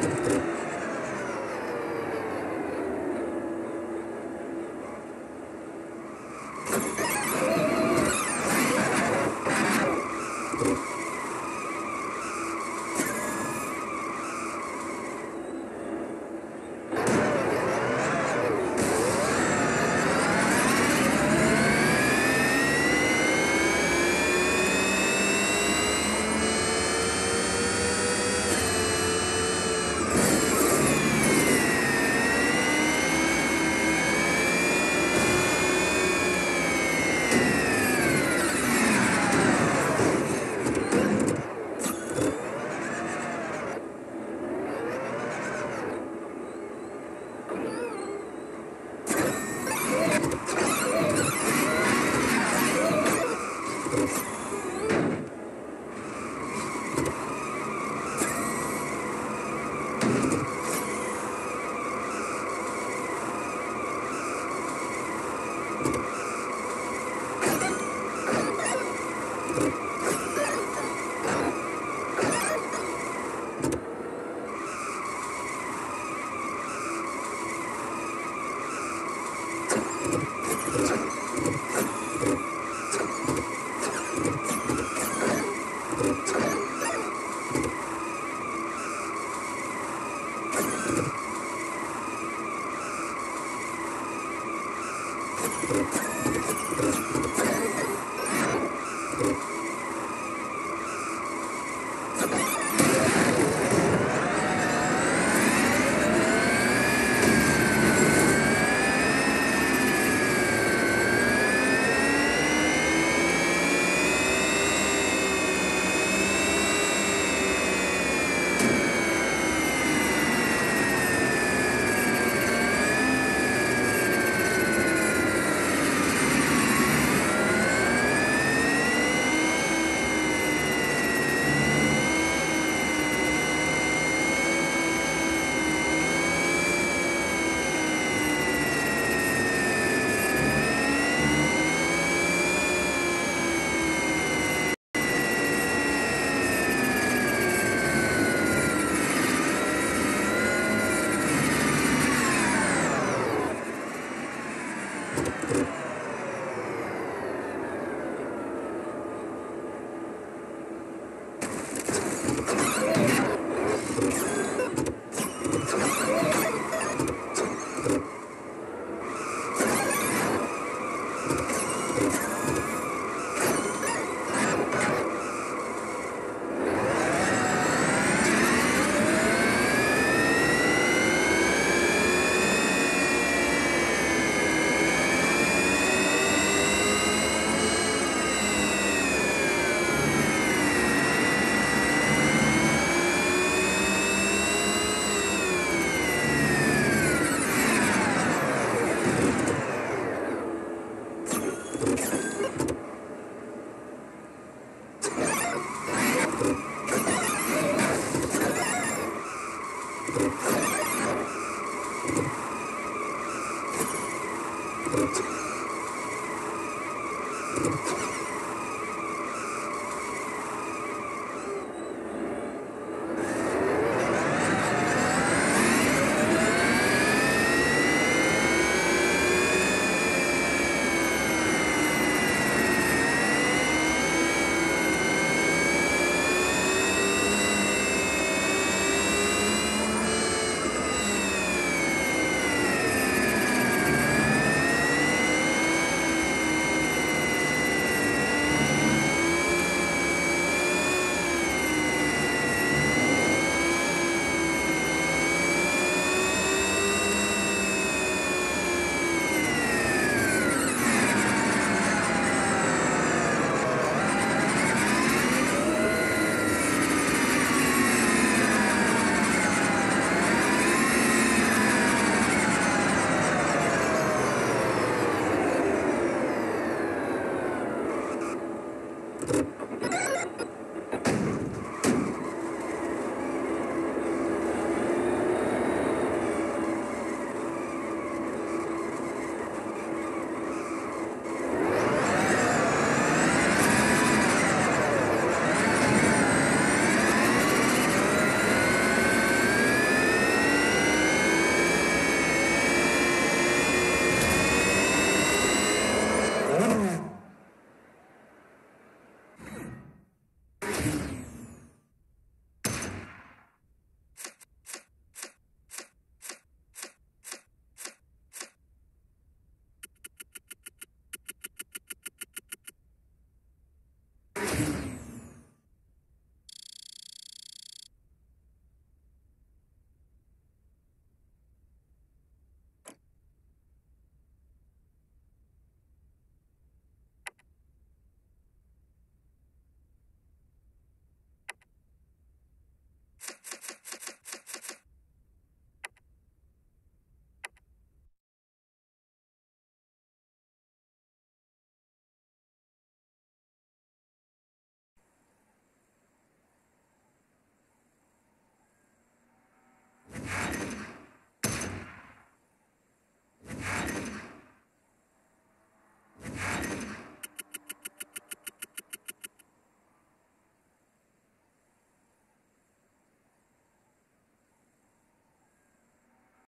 thank